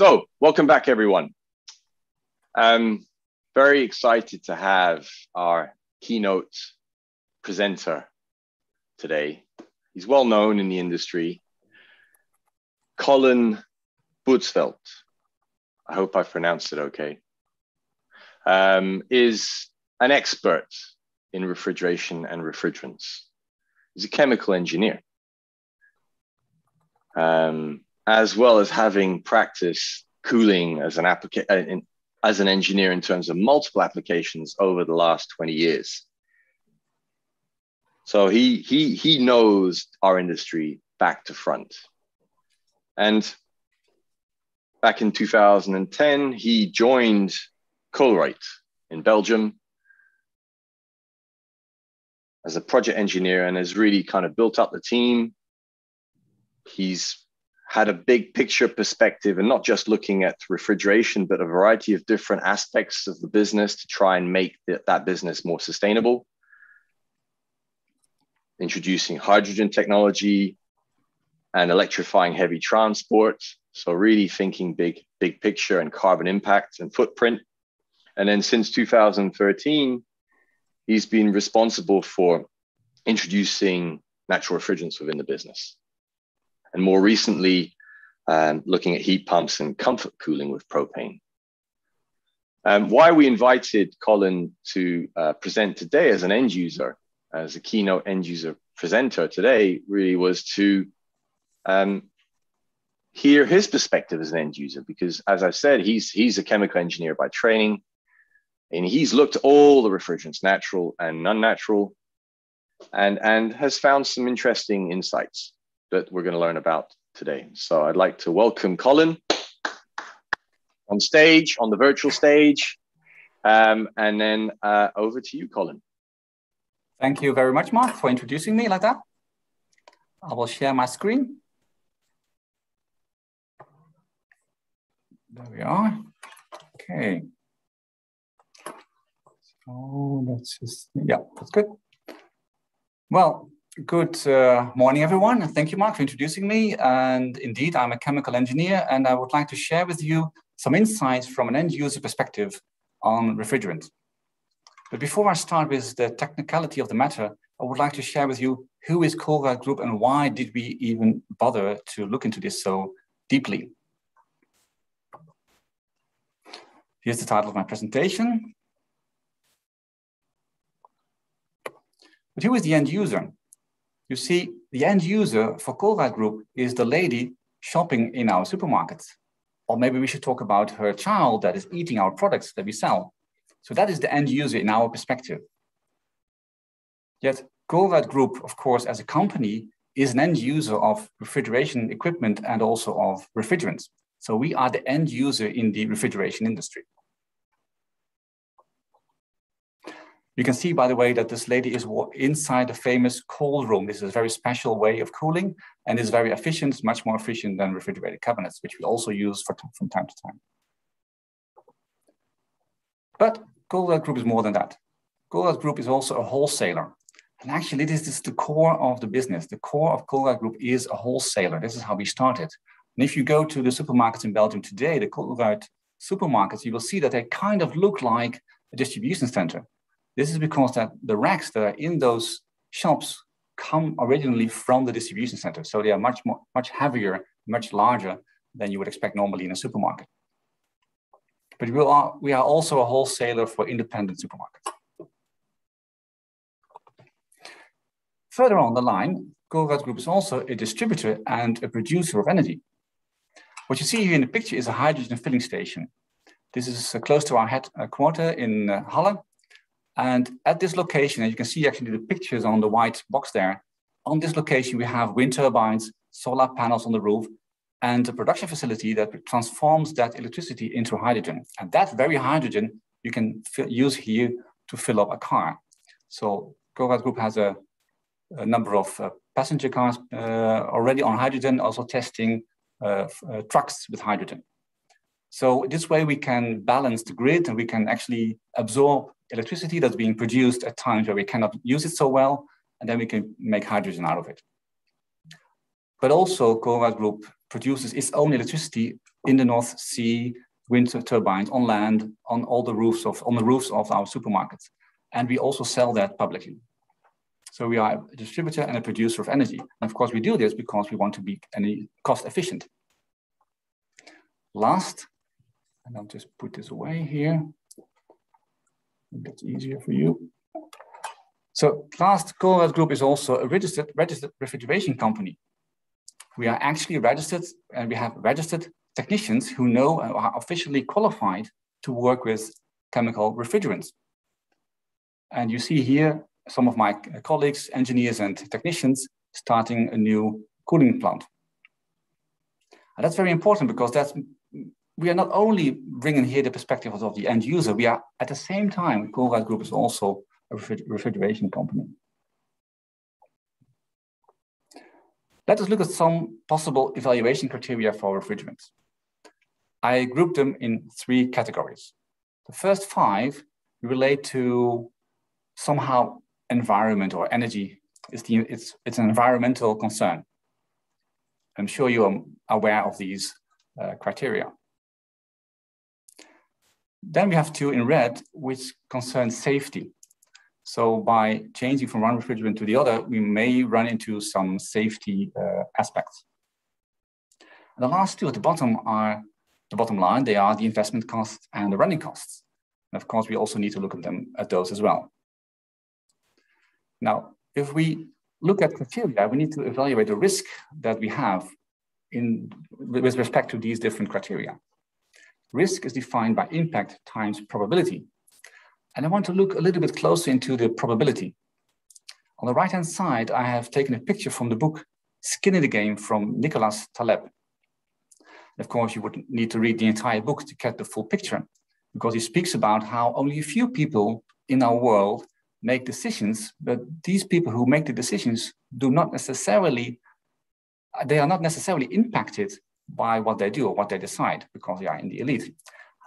So, welcome back, everyone. I'm very excited to have our keynote presenter today. He's well known in the industry, Collin Bootsveld. I hope I pronounced it okay. Um, is an expert in refrigeration and refrigerants. He's a chemical engineer. Um, as well as having practice cooling as an applica- uh, as an engineer in terms of multiple applications over the last 20 years. So he he he knows our industry back to front. And back in 2010, he joined Colruyt in Belgium as a project engineer and has really kind of built up the team. He's had a big picture perspective and not just looking at refrigeration, but a variety of different aspects of the business to try and make the, that business more sustainable. Introducing hydrogen technology and electrifying heavy transport. So really thinking big, big picture and carbon impact and footprint. And then since 2013, he's been responsible for introducing natural refrigerants within the business and more recently, um, looking at heat pumps and comfort cooling with propane. Um, why we invited Collin to uh, present today as an end user, as a keynote end user presenter today, really was to um, hear his perspective as an end user. Because as I've said, he's he's a chemical engineer by training, and he's looked at all the refrigerants, natural and non-natural, and and has found some interesting insights that we're going to learn about today. So I'd like to welcome Collin on stage, on the virtual stage, um, and then uh, over to you, Collin. Thank you very much, Marc, for introducing me like that. I will share my screen. There we are. Okay. So let's just, yeah, that's good. Well, Good uh, morning, everyone. Thank you, Marc, for introducing me. And indeed, I'm a chemical engineer, and I would like to share with you some insights from an end user perspective on refrigerant. But before I start with the technicality of the matter, I would like to share with you who is Colruyt Group and why did we even bother to look into this so deeply. Here's the title of my presentation. But who is the end user? You see, the end user for Colruyt Group is the lady shopping in our supermarkets. Or maybe we should talk about her child that is eating our products that we sell. So that is the end user in our perspective. Yet Colruyt Group, of course, as a company, is an end user of refrigeration equipment and also of refrigerants. So we are the end user in the refrigeration industry. You can see, by the way, that this lady is inside a famous cold room. This is a very special way of cooling and is very efficient, much more efficient than refrigerated cabinets, which we also use for, from time to time. But Colruyt Group is more than that. Colruyt Group is also a wholesaler. And actually, this is the core of the business. The core of Colruyt Group is a wholesaler. This is how we started. And if you go to the supermarkets in Belgium today, the Colruyt supermarkets, you will see that they kind of look like a distribution center. This is because that the racks that are in those shops come originally from the distribution center. So they are much more, much heavier, much larger than you would expect normally in a supermarket. But we are, we are also a wholesaler for independent supermarkets. Further on the line, Colruyt Group is also a distributor and a producer of energy. What you see here in the picture is a hydrogen filling station. This is uh, close to our headquarter in uh, Halle, and at this location, as you can see actually the pictures on the white box there, on this location, we have wind turbines, solar panels on the roof, and a production facility that transforms that electricity into hydrogen. And that very hydrogen you can use here to fill up a car. So Colruyt Group has a, a number of uh, passenger cars uh, already on hydrogen, also testing uh, uh trucks with hydrogen. So this way we can balance the grid and we can actually absorb electricity that's being produced at times where we cannot use it so well, and then we can make hydrogen out of it. But also Colruyt Group produces its own electricity in the North Sea, wind turbines on land, on all the roofs of, on the roofs of our supermarkets. And we also sell that publicly. So we are a distributor and a producer of energy. And of course, we do this because we want to be any cost efficient. Last, and I'll just put this away here. It's easier for you. So last, Colruyt Group is also a registered, registered refrigeration company. We are actually registered and we have registered technicians who know and are officially qualified to work with chemical refrigerants. And you see here some of my colleagues, engineers and technicians starting a new cooling plant. And that's very important because that's we are not only bringing here the perspective of the end user, we are at the same time, Colruyt Group is also a refrigeration company. Let us look at some possible evaluation criteria for refrigerants. I grouped them in three categories. The first five relate to somehow environment or energy. It's, the, it's, it's an environmental concern. I'm sure you are aware of these uh, criteria. Then we have two in red, which concern safety. So by changing from one refrigerant to the other, we may run into some safety uh, aspects. The last two at the bottom are the bottom line. They are the investment costs and the running costs. And of course, we also need to look at them at those as well. Now, if we look at criteria, we need to evaluate the risk that we have in, with respect to these different criteria. Risk is defined by impact times probability. And I want to look a little bit closer into the probability. On the right-hand side, I have taken a picture from the book Skin in the Game from Nicholas Taleb. of course, you would need to read the entire book to get the full picture because he speaks about how only a few people in our world make decisions, but these people who make the decisions do not necessarily, they are not necessarily impacted by what they do or what they decide because they are in the elite.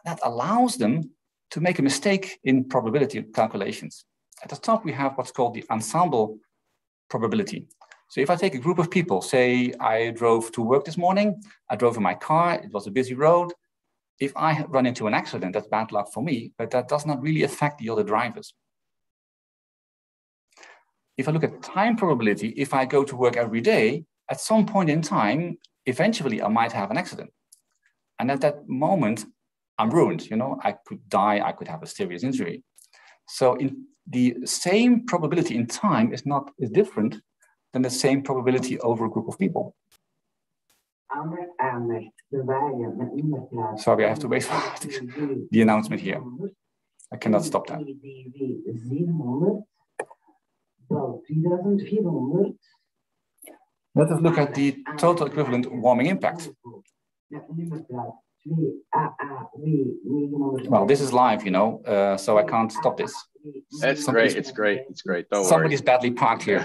That allows them to make a mistake in probability calculations. At the top, we have what's called the ensemble probability. So if I take a group of people, say I drove to work this morning, I drove in my car, it was a busy road. If I run into an accident, that's bad luck for me, but that does not really affect the other drivers if I look at time probability, if I go to work every day, at some point in time, eventually I might have an accident. And at that moment, I'm ruined. You know, I could die, I could have a serious injury. So in the same probability in time is not is different than the same probability over a group of people. Sorry, I have to wait for the announcement here. I cannot stop that. Let us look at the total equivalent warming impact. Well, this is live, you know, uh, so I can't stop this. It's great. It's great. It's great. Don't somebody's worry. badly parked here,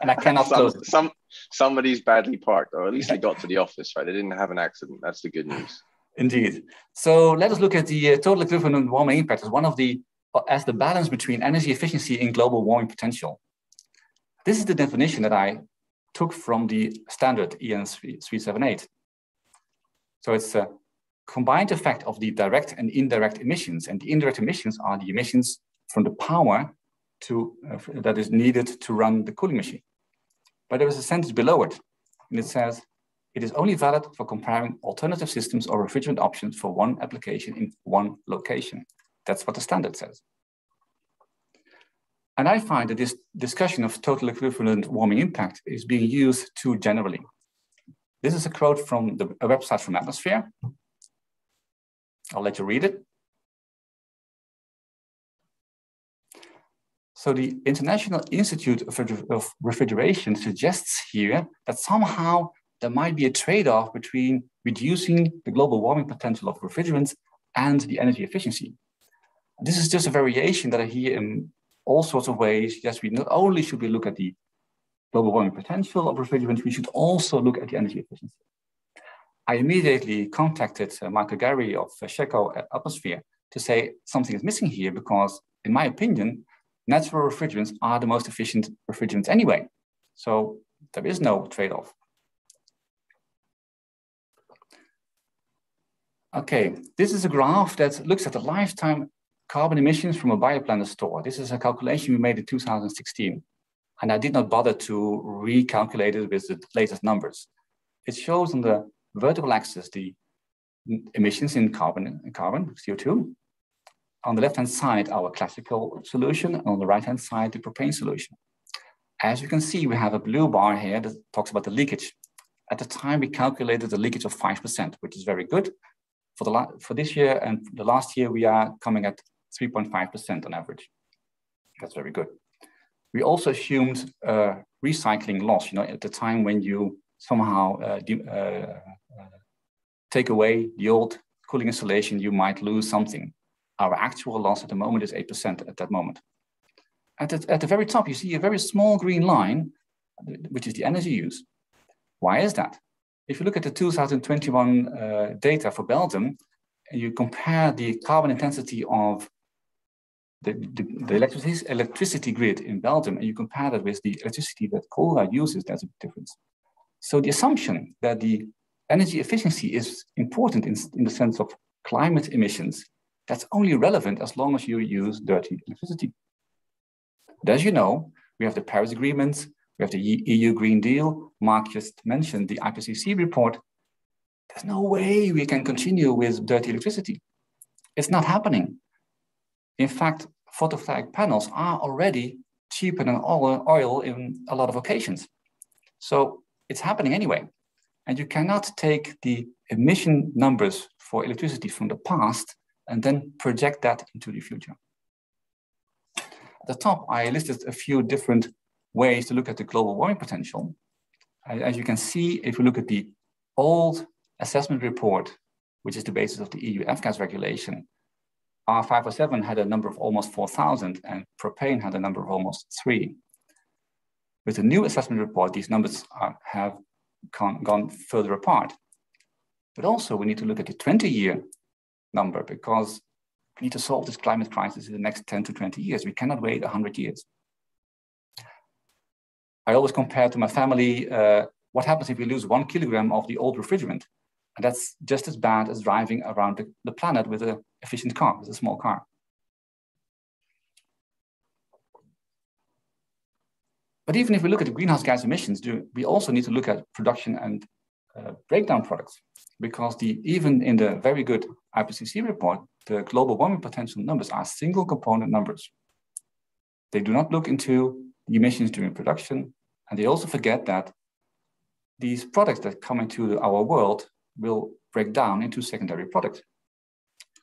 and I cannot some, close it. Some somebody's badly parked, or at least they got to the office, right? They didn't have an accident. That's the good news. Indeed. So let us look at the uh, total equivalent warming impact as one of the as the balance between energy efficiency and global warming potential. This is the definition that I took from the standard EN 378. So it's a combined effect of the direct and indirect emissions. And the indirect emissions are the emissions from the power to, uh, that is needed to run the cooling machine. But there is a sentence below it, and it says, it is only valid for comparing alternative systems or refrigerant options for one application in one location. That's what the standard says. And I find that this discussion of total equivalent warming impact is being used too generally. This is a quote from the, a website from Atmosphere. I'll let you read it. So the International Institute of Refrigeration suggests here that somehow there might be a trade-off between reducing the global warming potential of refrigerants and the energy efficiency. This is just a variation that I hear in all sorts of ways. Yes, we not only should we look at the global warming potential of refrigerants, we should also look at the energy efficiency. I immediately contacted uh, Michael Garry of uh, Atmosphere to say something is missing here because, in my opinion, natural refrigerants are the most efficient refrigerants anyway. So there is no trade-off. Okay, this is a graph that looks at the lifetime carbon emissions from a Bio-Planet store. This is a calculation we made in 2016. And I did not bother to recalculate it with the latest numbers. It shows on the vertical axis the emissions in carbon, carbon CO2. On the left-hand side, our classical solution, and on the right-hand side, the propane solution. As you can see, we have a blue bar here that talks about the leakage. At the time, we calculated the leakage of 5%, which is very good. For, the for this year and the last year, we are coming at 3.5% on average. That's very good. We also assumed uh, recycling loss, you know, at the time when you somehow uh, uh, uh, take away the old cooling installation, you might lose something. Our actual loss at the moment is 8% at that moment. At the, at the very top, you see a very small green line, which is the energy use. Why is that? If you look at the 2021 uh, data for Belgium, and you compare the carbon intensity of the, the, the electricity, electricity grid in Belgium and you compare that with the electricity that Colruyt uses, there's a difference. So the assumption that the energy efficiency is important in, in the sense of climate emissions, that's only relevant as long as you use dirty electricity. But as you know, we have the Paris Agreement, we have the EU Green Deal, Marc just mentioned the IPCC report. There's no way we can continue with dirty electricity. It's not happening. In fact, photovoltaic panels are already cheaper than oil in a lot of occasions. So it's happening anyway. And you cannot take the emission numbers for electricity from the past and then project that into the future. At the top, I listed a few different ways to look at the global warming potential. As you can see, if we look at the old assessment report, which is the basis of the EU F-gas regulation, R507 had a number of almost 4,000 and propane had a number of almost three. With the new assessment report, these numbers are, have gone, further apart. But also we need to look at the 20 year number because we need to solve this climate crisis in the next 10 to 20 years. We cannot wait 100 years. I always compare to my family, uh, what happens if we lose one kilogram of the old refrigerant? And that's just as bad as driving around the, the planet with an efficient car, with a small car. But even if we look at the greenhouse gas emissions, we also need to look at production and uh, breakdown products, because the, even in the very good IPCC report, the global warming potential numbers are single component numbers. They do not look into emissions during production, and they also forget that these products that come into our world will break down into secondary products.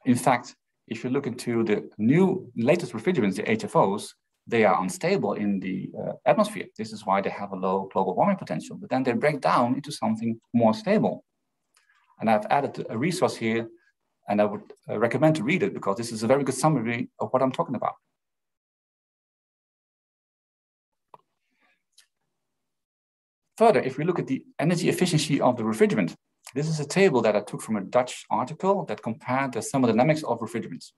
In fact, if you look into the new latest refrigerants, the HFOs, they are unstable in the uh, atmosphere. This is why they have a low global warming potential, but then they break down into something more stable. And I've added a resource here, and I would uh, recommend to read it because this is a very good summary of what I'm talking about. Further, if we look at the energy efficiency of the refrigerant, this is a table that I took from a Dutch article that compared the thermodynamics of refrigerants.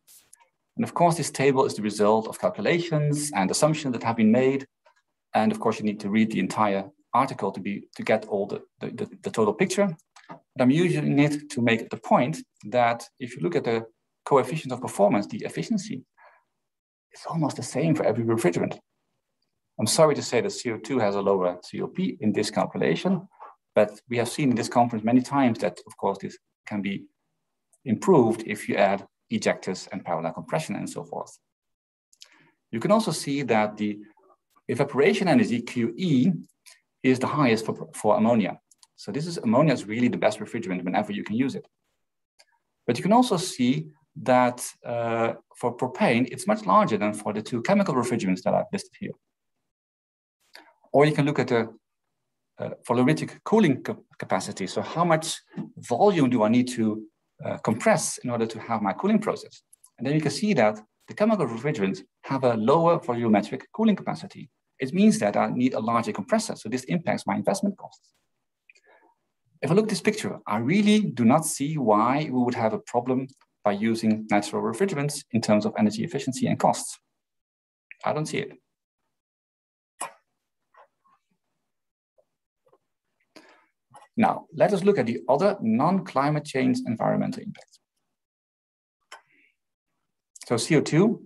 And of course, this table is the result of calculations and assumptions that have been made. And of course, you need to read the entire article to, be, to get all the, the, the, the total picture. But I'm using it to make the point that if you look at the coefficient of performance, the efficiency, it's almost the same for every refrigerant. I'm sorry to say that CO2 has a lower COP in this calculation, but we have seen in this conference many times that, of course, this can be improved if you add ejectors and parallel compression and so forth. You can also see that the evaporation energy, QE, is the highest for, for ammonia. So this is ammonia is really the best refrigerant whenever you can use it. But you can also see that uh, for propane, it's much larger than for the two chemical refrigerants that I've listed here. Or you can look at the volumetric cooling capacity. So how much volume do I need to uh, compress in order to have my cooling process? And then you can see that the chemical refrigerants have a lower volumetric cooling capacity. It means that I need a larger compressor. So this impacts my investment costs. If I look at this picture, I really do not see why we would have a problem by using natural refrigerants in terms of energy efficiency and costs. I don't see it. Now, let us look at the other non-climate change environmental impacts. So CO2,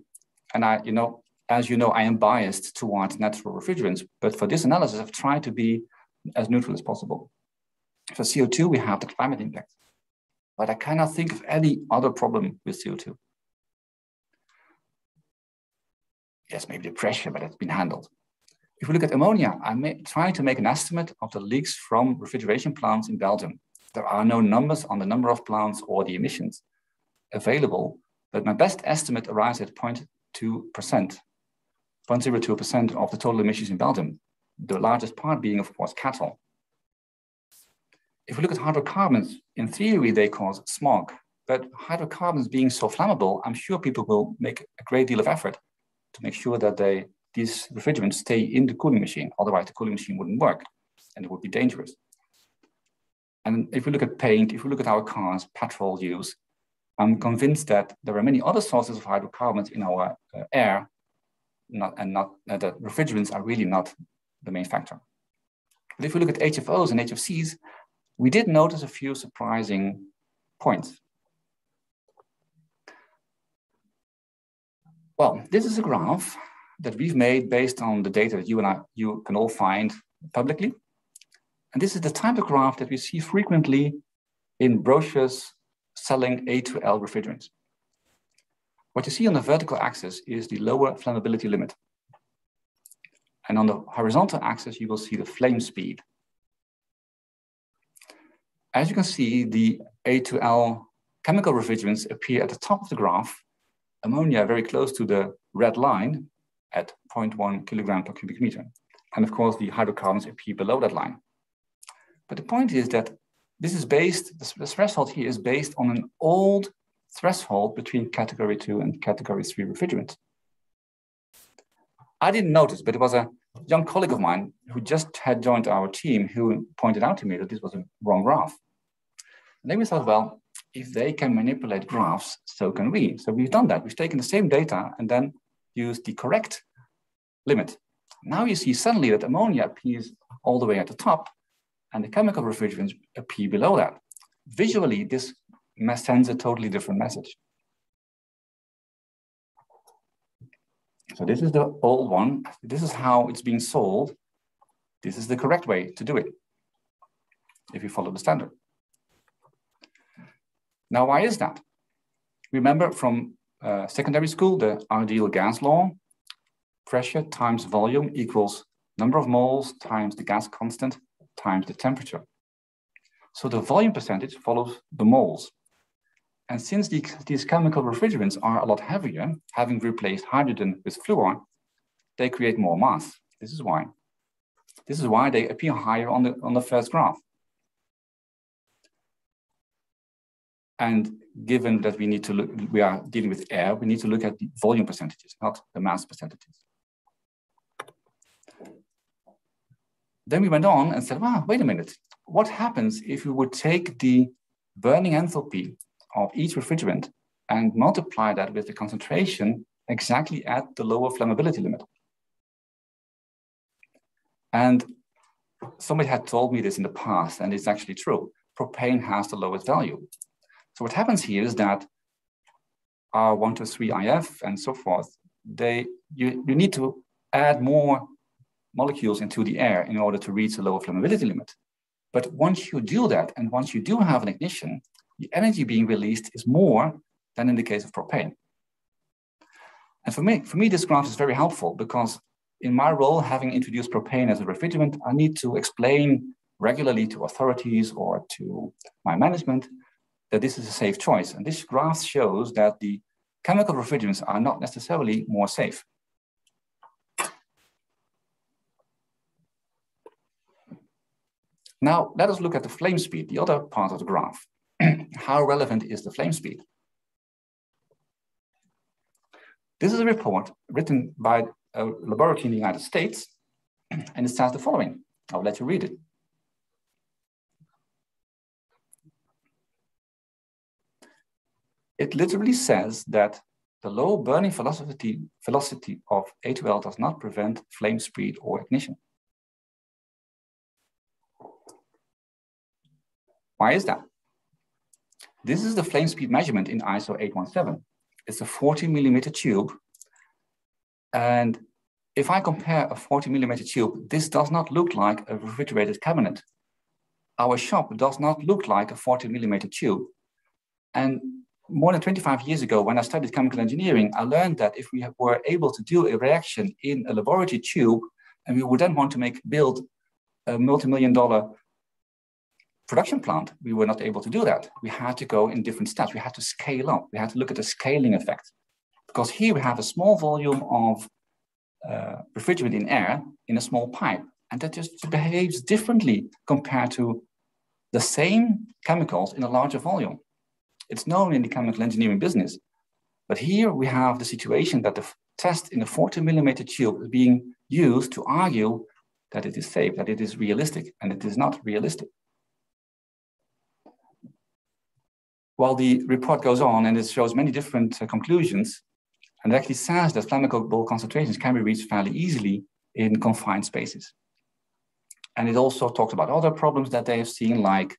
and I, you know, as you know, I am biased towards natural refrigerants, but for this analysis, I've tried to be as neutral as possible. For CO2, we have the climate impact, but I cannot think of any other problem with CO2. Yes, maybe the pressure, but it's been handled. If we look at ammonia, I'm trying to make an estimate of the leaks from refrigeration plants in Belgium. There are no numbers on the number of plants or the emissions available, but my best estimate arrives at 0.2%, 0.02% of the total emissions in Belgium, the largest part being, of course, cattle. If we look at hydrocarbons, in theory, they cause smog, but hydrocarbons being so flammable, I'm sure people will make a great deal of effort to make sure that they these refrigerants stay in the cooling machine. Otherwise, the cooling machine wouldn't work and it would be dangerous. And if we look at paint, if we look at our cars, petrol use, I'm convinced that there are many other sources of hydrocarbons in our uh, air, not, and not uh, that refrigerants are really not the main factor. But if we look at HFOs and HFCs, we did notice a few surprising points. Well, this is a graph that we've made based on the data that you and I, you can all find publicly. And this is the type of graph that we see frequently in brochures selling A2L refrigerants. What you see on the vertical axis is the lower flammability limit. And on the horizontal axis, you will see the flame speed. As you can see, the A2L chemical refrigerants appear at the top of the graph, ammonia very close to the red line, at 0.1 kilogram per cubic meter. And of course, the hydrocarbons appear below that line. But the point is that this is based, the threshold here is based on an old threshold between category two and category three refrigerant. I didn't notice, but it was a young colleague of mine who just had joined our team who pointed out to me that this was a wrong graph. And then we thought, well, if they can manipulate graphs, so can we. So we've done that. We've taken the same data and then used the correct limit. Now you see suddenly that ammonia appears all the way at the top and the chemical refrigerants appear below that. Visually, this sends a totally different message. So this is the old one. This is how it's being sold. This is the correct way to do it if you follow the standard. Now, why is that? Remember from uh, secondary school, the ideal gas law, pressure times volume equals number of moles times the gas constant times the temperature. So the volume percentage follows the moles. And since the, these chemical refrigerants are a lot heavier, having replaced hydrogen with fluor, they create more mass. This is why. This is why they appear higher on the, on the first graph. And given that we need to look, we are dealing with air, we need to look at the volume percentages, not the mass percentages. Then we went on and said, wow, wait a minute. What happens if we would take the burning enthalpy of each refrigerant and multiply that with the concentration exactly at the lower flammability limit? And somebody had told me this in the past, and it's actually true. Propane has the lowest value. So what happens here is that R1234yf and so forth, they you, you need to add more molecules into the air in order to reach the lower flammability limit. But once you do that, and once you do have an ignition, the energy being released is more than in the case of propane. And for me, for me, this graph is very helpful because in my role, having introduced propane as a refrigerant, I need to explain regularly to authorities or to my management that this is a safe choice. And this graph shows that the chemical refrigerants are not necessarily more safe. Now, let us look at the flame speed, the other part of the graph. How relevant is the flame speed? This is a report written by a laboratory in the United States, and it says the following. I'll let you read it. It literally says that the low burning velocity, velocity of A2L does not prevent flame speed or ignition. Why is that? This is the flame speed measurement in ISO 817. It's a 40 millimeter tube. And if I compare a 40 millimeter tube, this does not look like a refrigerated cabinet. Our shop does not look like a 40 millimeter tube. And more than 25 years ago, when I studied chemical engineering, I learned that if we were able to do a reaction in a laboratory tube, and we would then want to make build a multi-million dollar production plant, we were not able to do that. We had to go in different steps. We had to scale up. We had to look at the scaling effect. Because here we have a small volume of uh, refrigerant in air in a small pipe. And that just behaves differently compared to the same chemicals in a larger volume. It's known in the chemical engineering business. But here we have the situation that the test in a 40 millimeter tube is being used to argue that it is safe, that it is realistic, and it is not realistic. While the report goes on and it shows many different uh, conclusions, and it actually says that flammable concentrations can be reached fairly easily in confined spaces. And it also talks about other problems that they have seen, like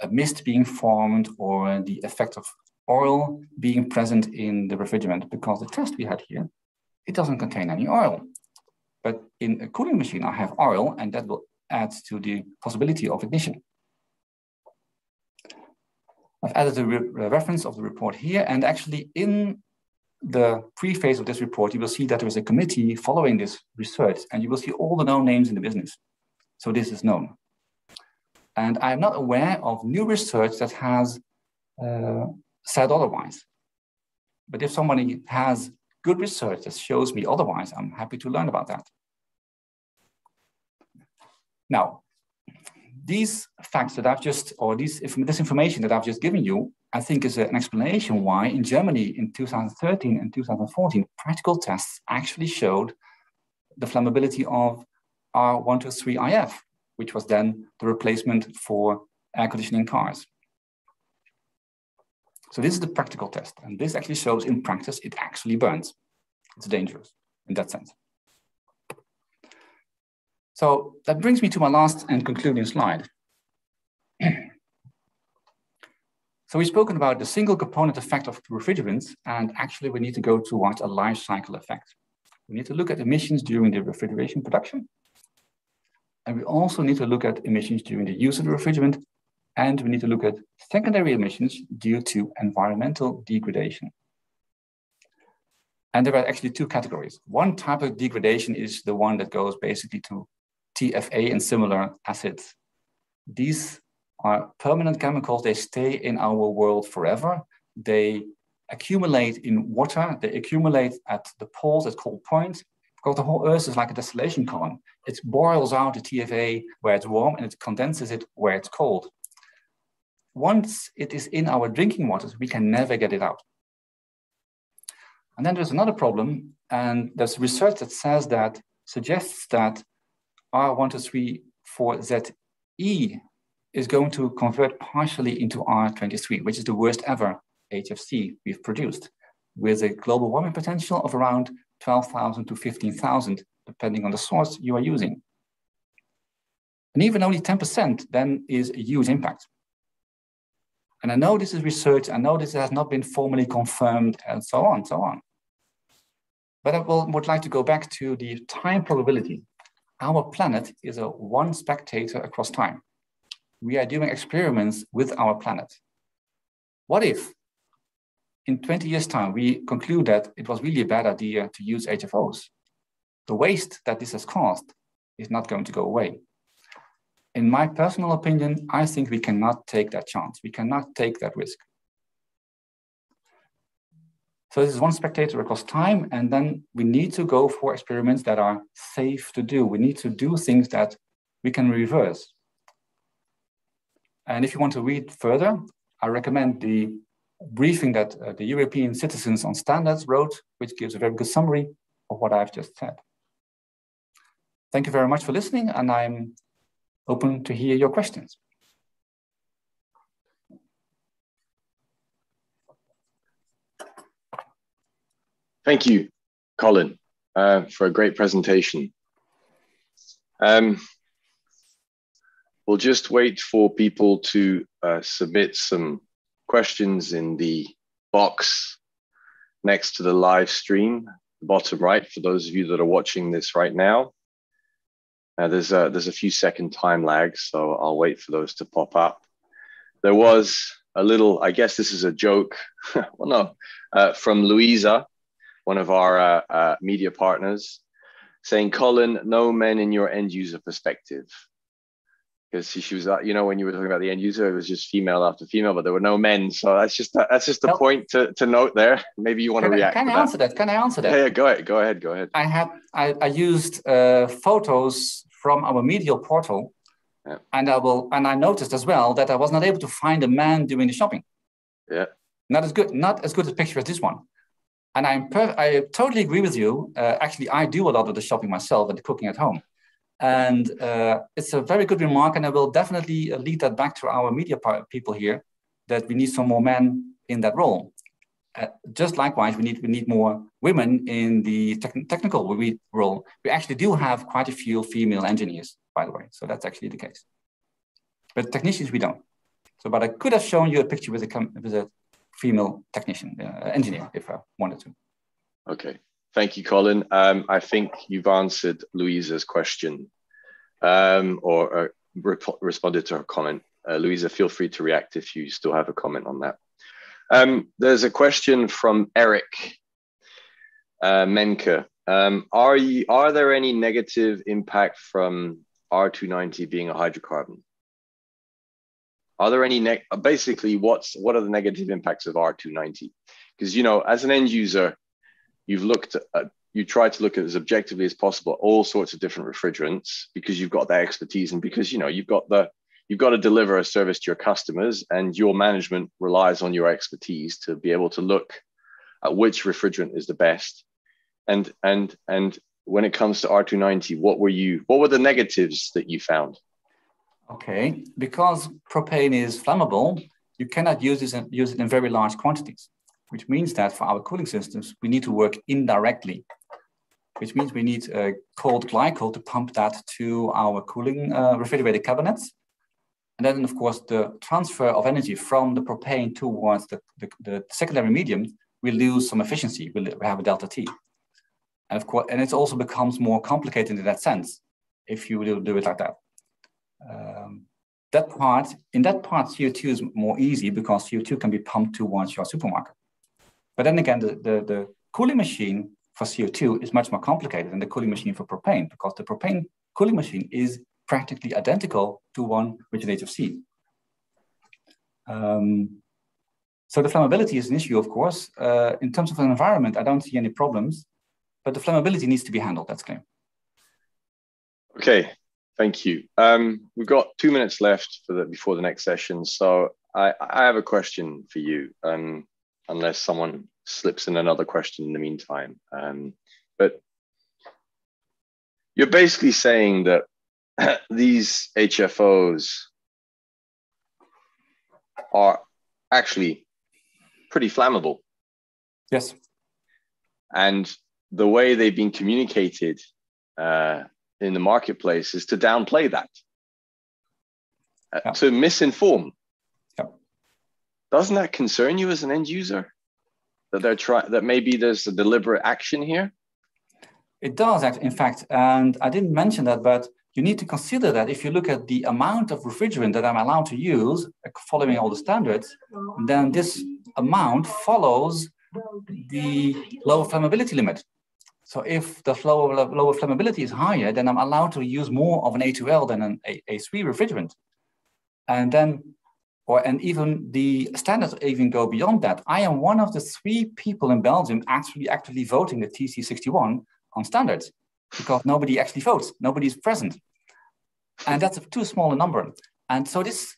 a mist being formed or the effect of oil being present in the refrigerant, because the test we had here, it doesn't contain any oil. But in a cooling machine, I have oil, and that will add to the possibility of ignition. I've added a re uh, reference of the report here, and actually in the preface of this report, you will see that there is a committee following this research, and you will see all the known names in the business. So this is known. And I am not aware of new research that has uh, said otherwise. But if somebody has good research that shows me otherwise, I'm happy to learn about that. Now, these facts that I've just, or these, this information that I've just given you, I think is an explanation why in Germany in 2013 and 2014, practical tests actually showed the flammability of R1234yf, which was then the replacement for air conditioning cars. So this is the practical test. And this actually shows in practice, it actually burns. It's dangerous in that sense. So that brings me to my last and concluding slide. so we've spoken about the single component effect of refrigerants, and actually we need to go towards a life cycle effect. We need to look at emissions during the refrigeration production. And we also need to look at emissions during the use of the refrigerant, and we need to look at secondary emissions due to environmental degradation. And there are actually two categories. One type of degradation is the one that goes basically to TFA and similar acids. These are permanent chemicals. They stay in our world forever. They accumulate in water. They accumulate at the poles at cold points because the whole Earth is like a distillation column. It boils out the TFA where it's warm and it condenses it where it's cold. Once it is in our drinking waters, we can never get it out. And then there's another problem, and there's research that says that suggests that R1234ze is going to convert partially into R23, which is the worst ever HFC we've produced, with a global warming potential of around 12,000 to 15,000, depending on the source you are using. And even only 10% then is a huge impact. And I know this is research, I know this has not been formally confirmed, and so on, so on. But I will, would like to go back to the time probability our planet is a one spectator across time. We are doing experiments with our planet. What if in 20 years time, we conclude that it was really a bad idea to use HFOs? The waste that this has caused is not going to go away. In my personal opinion, I think we cannot take that chance. We cannot take that risk. So this is one spectator across time, and then we need to go for experiments that are safe to do. We need to do things that we can reverse. And if you want to read further, I recommend the briefing that uh, the European Citizens on Standards wrote, which gives a very good summary of what I've just said. Thank you very much for listening, and I'm open to hear your questions. Thank you, Collin, uh, for a great presentation. Um, we'll just wait for people to uh, submit some questions in the box next to the live stream, bottom right, for those of you that are watching this right now. There's a there's a few second time lag, so I'll wait for those to pop up. There was a little, I guess this is a joke. well, no, uh, from Louisa, one of our uh, uh, media partners, saying, "Collin, no men in your end user perspective." Because she, she was, uh, you know, when you were talking about the end user, it was just female after female, but there were no men. So that's just that's just a point to, to note there. Maybe you want to react. I, can I answer that? Can I answer that? Yeah, yeah, go ahead. Go ahead. Go ahead. I had I, I used uh, photos from our medial portal. Yeah. And I will, and I noticed as well that I was not able to find a man doing the shopping. Yeah. Not as good, not as good a picture as this one. And I'm per- I totally agree with you. Uh, actually, I do a lot of the shopping myself and the cooking at home. And uh, it's a very good remark, and I will definitely uh, lead that back to our media people here that we need some more men in that role. Uh, just likewise, we need we need more women in the technical role. We actually do have quite a few female engineers, by the way, so that's actually the case. But technicians, we don't. So, but I could have shown you a picture with a with a female technician, uh, engineer, if I wanted to. Okay, thank you, Collin. Um, I think you've answered Louisa's question, um, or uh, re responded to her comment. Uh, Louisa, feel free to react if you still have a comment on that. Um, there's a question from Eric uh, Menke. Um, are you, are there any negative impact from R290 being a hydrocarbon? Are there any ne- basically what's what are the negative impacts of R290? Because you know, as an end user, you've looked at you try to look at as objectively as possible all sorts of different refrigerants because you've got that expertise and because you know you've got the you've got to deliver a service to your customers and your management relies on your expertise to be able to look at which refrigerant is the best. And and and when it comes to r290 what were you what were the negatives that you found? Okay because propane is flammable you cannot use this and use it in very large quantities which means that for our cooling systems we need to work indirectly which means we need a cold glycol to pump that to our cooling uh, refrigerated cabinets and then, of course, the transfer of energy from the propane towards the, the, the secondary medium, we lose some efficiency. We have a delta T. And of course, and it also becomes more complicated in that sense if you do it like that. Um, that part, in that part, CO2 is more easy because CO2 can be pumped towards your supermarket. But then again, the, the, the cooling machine for CO2 is much more complicated than the cooling machine for propane because the propane cooling machine is practically identical to one with an HFC. Um, so the flammability is an issue, of course. Uh, in terms of an environment, I don't see any problems, but the flammability needs to be handled, that's clear. Okay, thank you. Um, we've got two minutes left for the, before the next session. So I, I have a question for you, um, unless someone slips in another question in the meantime. Um, but you're basically saying that these HFOs are actually pretty flammable. Yes. And the way they've been communicated uh, in the marketplace is to downplay that, uh, yeah. to misinform. Doesn't that concern you as an end user? That they're trying that maybe there's a deliberate action here? It does, in fact, and I didn't mention that, but you need to consider that if you look at the amount of refrigerant that I'm allowed to use, uh, following all the standards, then this amount follows the lower flammability limit. So if the flow of lower flammability is higher, then I'm allowed to use more of an A2L than an A3 refrigerant. And then, or and even the standards even go beyond that. I am one of the three people in Belgium actually actively voting the TC61 on standards because nobody actually votes, nobody's present. And that's a too small a number. And so this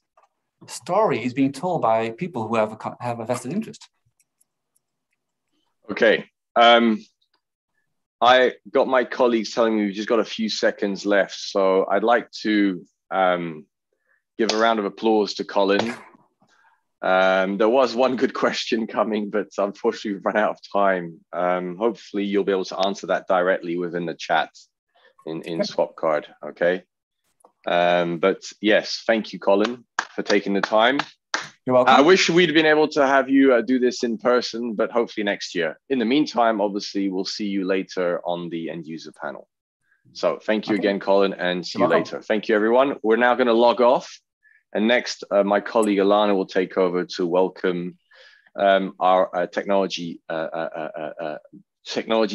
story is being told by people who have a, have a vested interest. Okay. Um, I got my colleagues telling me we've just got a few seconds left. So I'd like to um, give a round of applause to Collin. Um, there was one good question coming, but unfortunately, we've run out of time. Um, hopefully, you'll be able to answer that directly within the chat in, in SwapCard. Okay. Um, but yes, thank you, Collin, for taking the time. You're welcome. I wish we'd been able to have you uh, do this in person, but hopefully next year. In the meantime, obviously, we'll see you later on the end user panel. So thank you okay. again, Collin, and see You're you welcome. later. Thank you, everyone. We're now going to log off. And next, uh, my colleague Alana will take over to welcome um, our uh, technology uh, uh, uh, technology